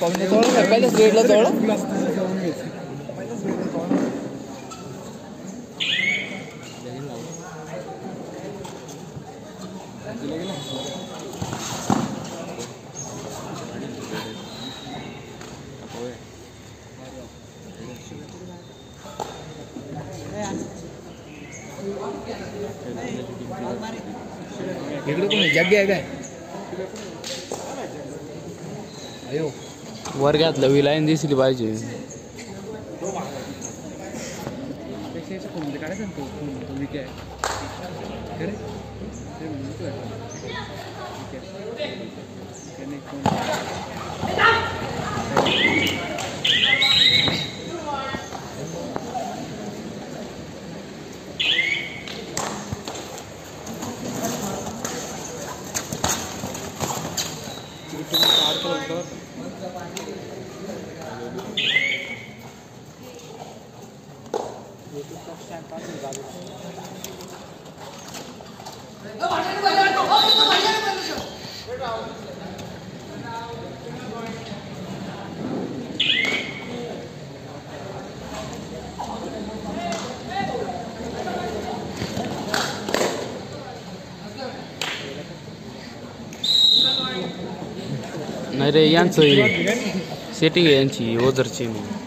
पाहुणे तोळा काय पहिल्याच ग्रेडला तोळा इकडे कोणी जागी आहे काय वर्गातलं विलायन दिसली पाहिजे. नाही रे यांचं सेटिंग आहे यांची ओझरची. म्हणून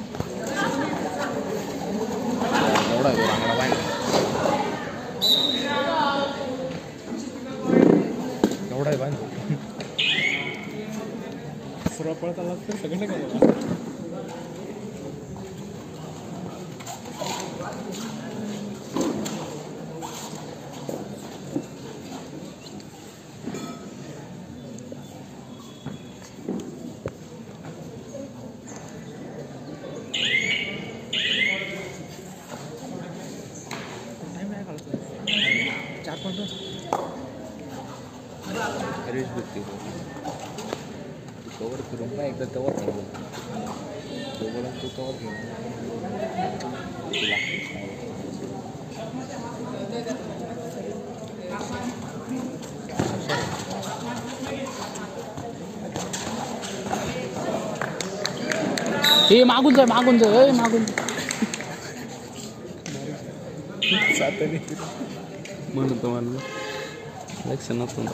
हरीश हे मागून जाय मागून जाय ए, मागून जाय. म्हणून तुम्हाला लक्ष नसतं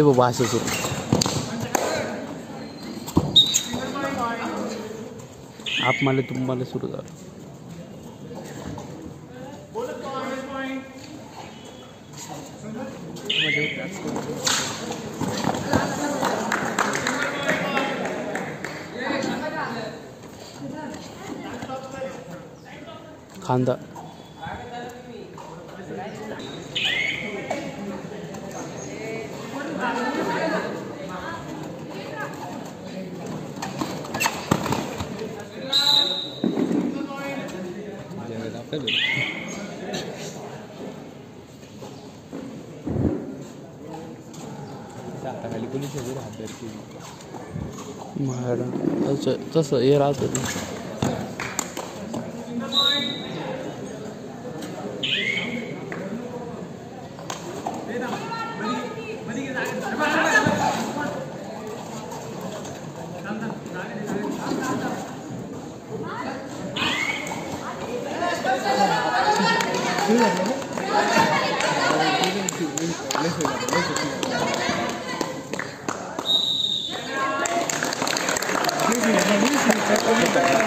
बाबा असं सुरू आप मला तुम्हाला सुरू झालं खांदा Agora, eu tô só, eu era Muito Obrigado.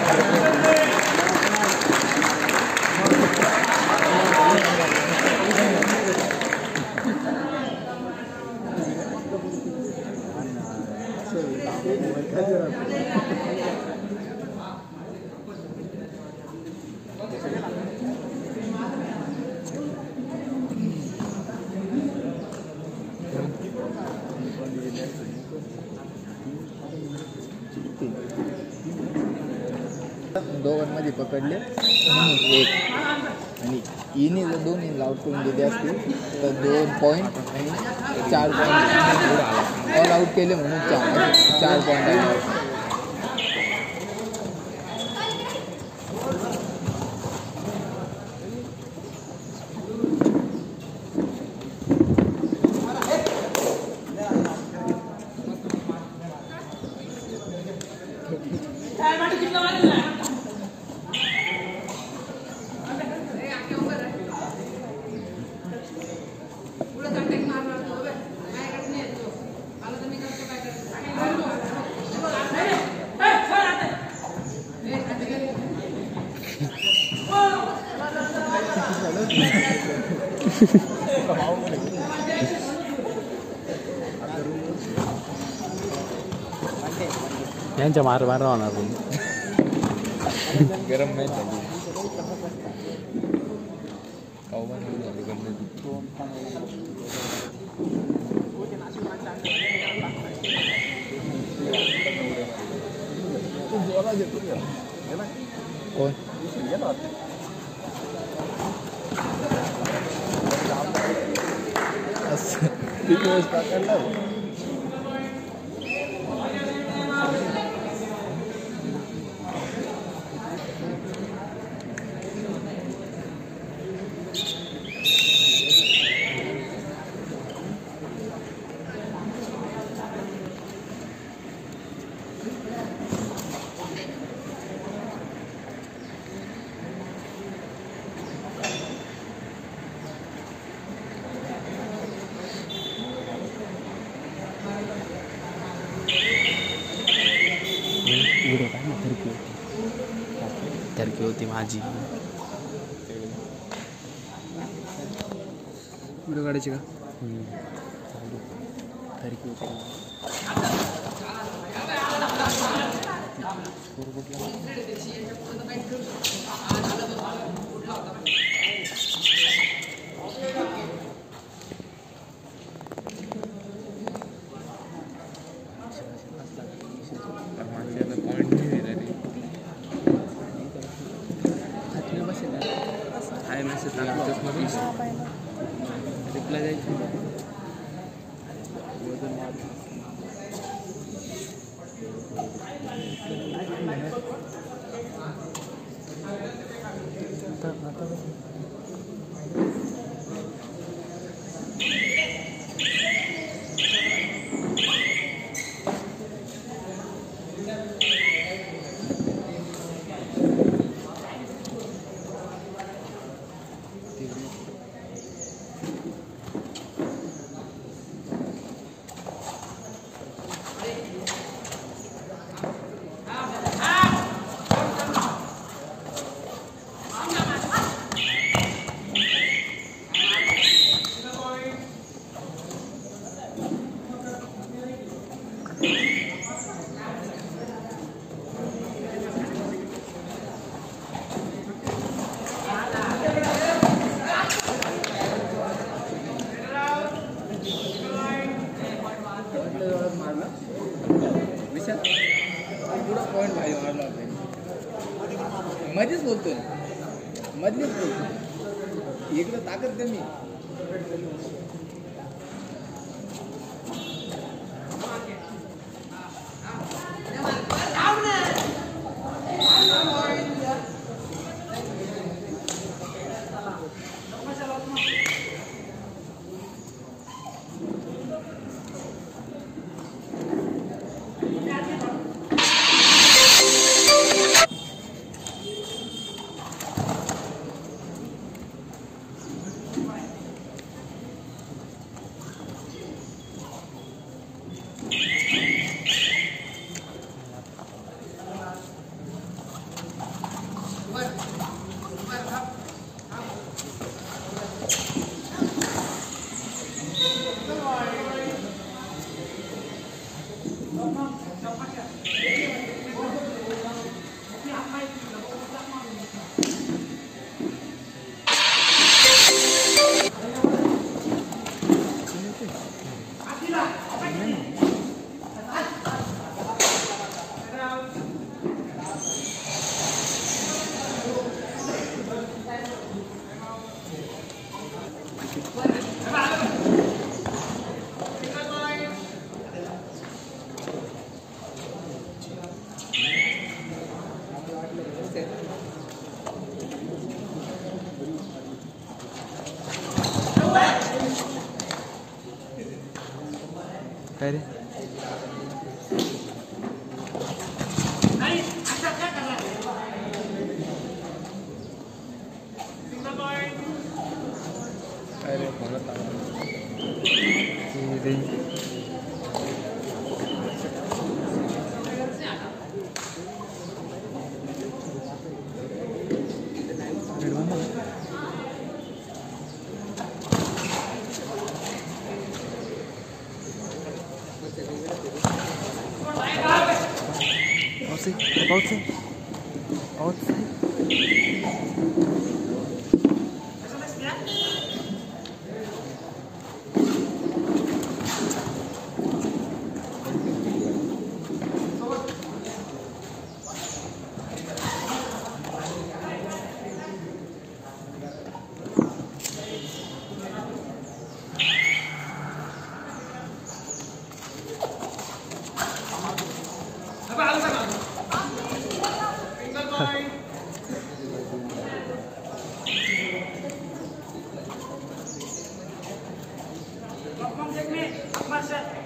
आणि चार पॉइंट ऑल आउट के लिए चार चार पॉईंट आले मार मार होणार पण गरम झाली गणपती कोण असं तीन itu tim haji. Udah gak ada cika dari kita Kurang 等等 करे side. About. Outside. Gracias.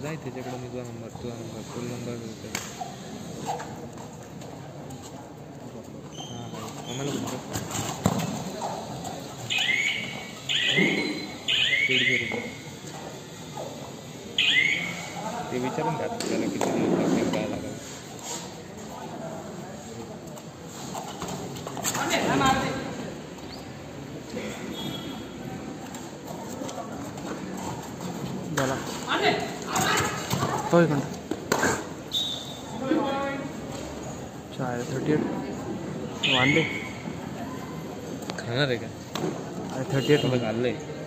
जाय त्याच्याकडे मी तुझा नंबर तुझा नंबर फुल नंबर देतो हां हां कोणाला म्हणतो दीडशे रुपये ते विचारून घ्या त्याला किती दिवस लागतील काय लागेल झाला तो एक चार थर्टी एट वन डे खाना रहेगा थर्टी एट निकाल खाल्लंय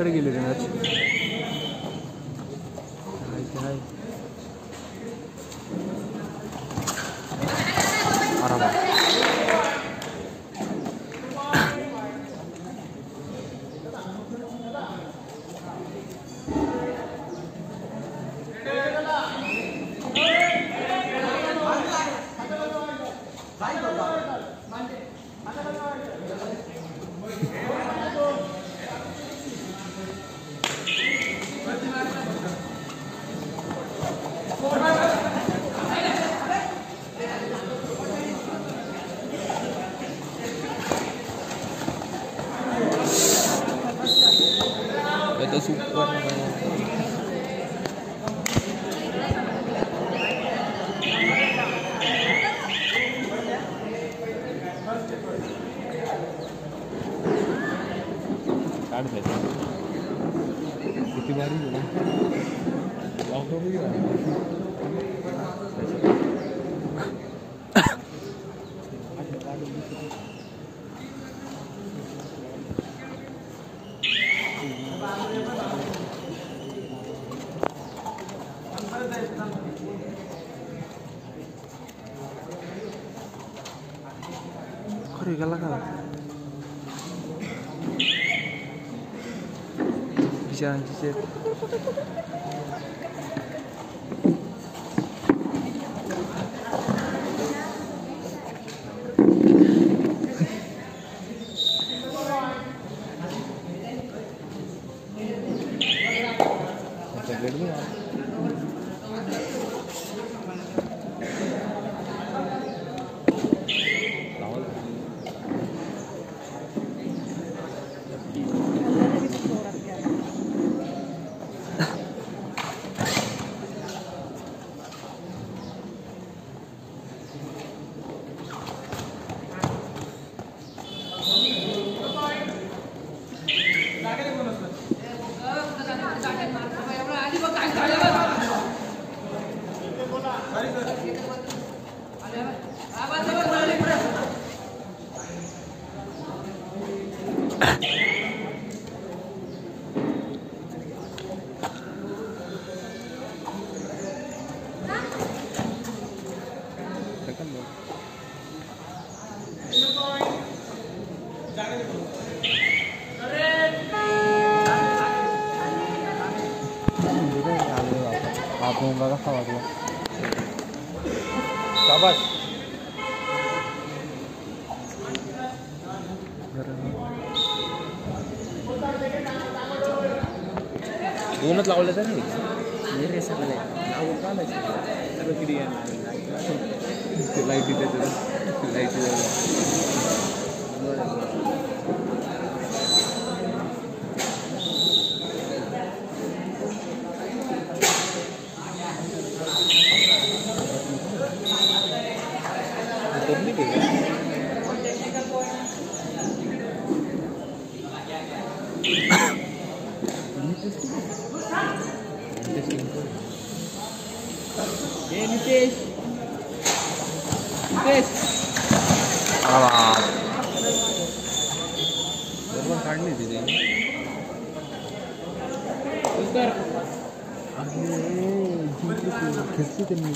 वन गए रे yardım et. İtibariyle lan. Avrupa gibi. ちゃんして。está शाबाश। दोनच लावले तर नाही रे सगळे लाईटी त्याच्यात लाईटी Hey Nitesh. Nitesh. Allah. Oradan kaçmıyor bir de. Özgür. Abi, kimse kimse.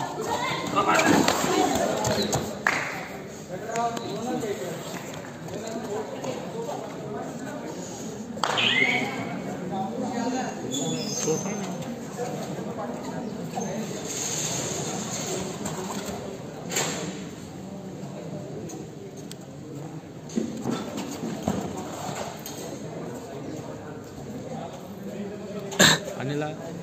India